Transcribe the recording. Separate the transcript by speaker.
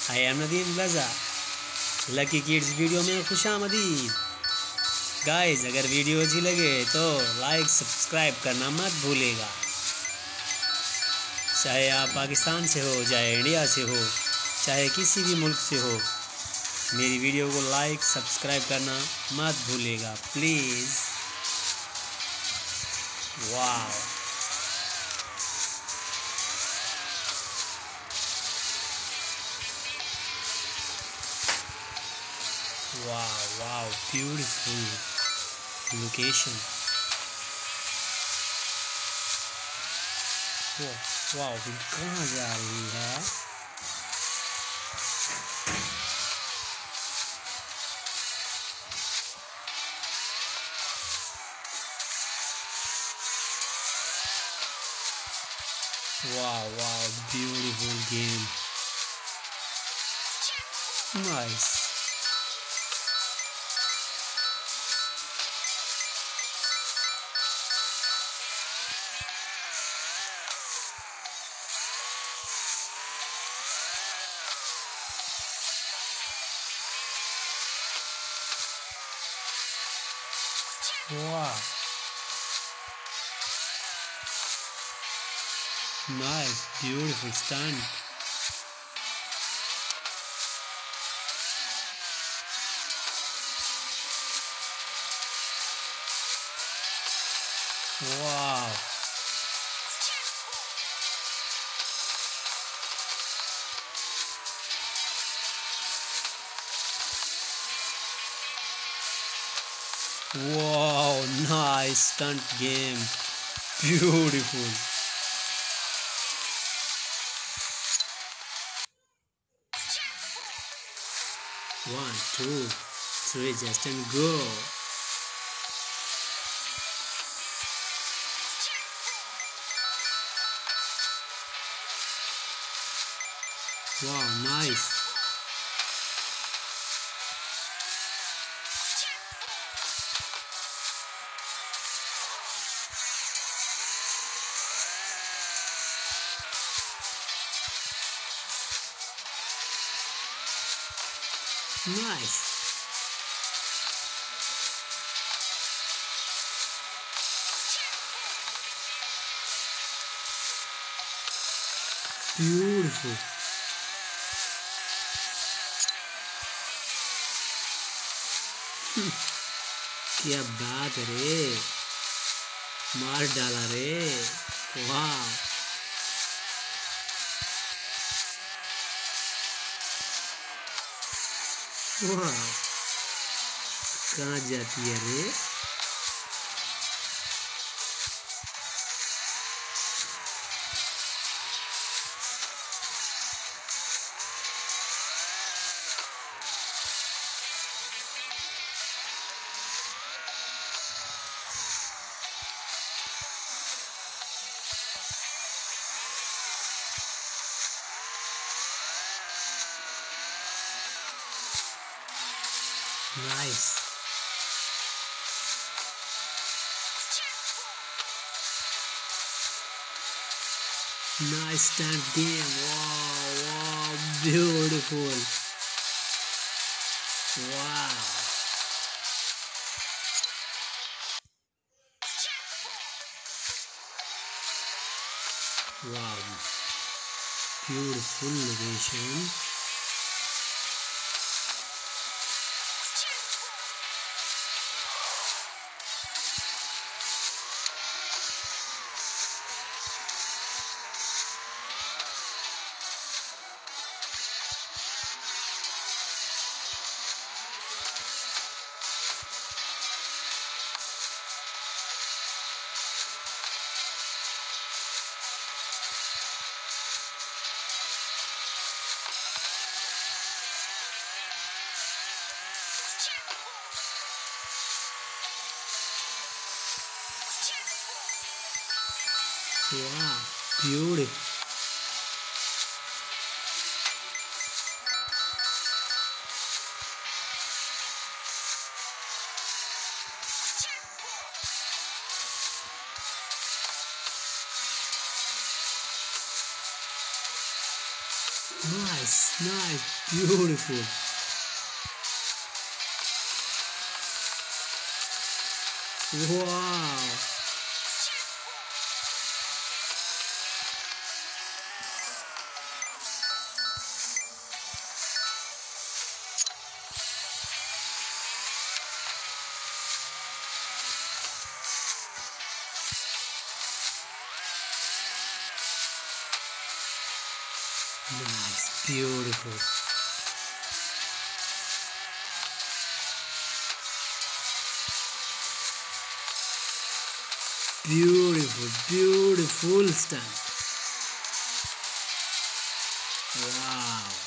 Speaker 1: I am Nadeem plaza lucky kids video में खुश आमदीद। गाइस अगर वीडियो अच्छी लगे तो लाइक सब्सक्राइब करना मत भूलेगा। चाहे आप पाकिस्तान से हो, चाहे इंडिया से हो, चाहे किसी भी मुल्क से हो, मेरी वीडियो को लाइक सब्सक्राइब करना मत भूलेगा प्लीज़ वाह wow wow beautiful location wow wow ये कहाँ जा रही है wow wow beautiful game nice Wow. Nice, beautiful stunt. Wow. Wow, nice stunt game. Beautiful. One, two, three, just and go. Wow, nice. Nice. Beautiful. क्या बात है रे मार डाला रे वाह वाह कहाँ जाती है रे। Nice. Nice stunt game. Wow, wow, beautiful. Wow. Wow. Beautiful location. Wow, beautiful. Nice, nice, beautiful. Wow. Nice, beautiful. Beautiful, beautiful stamp. Wow.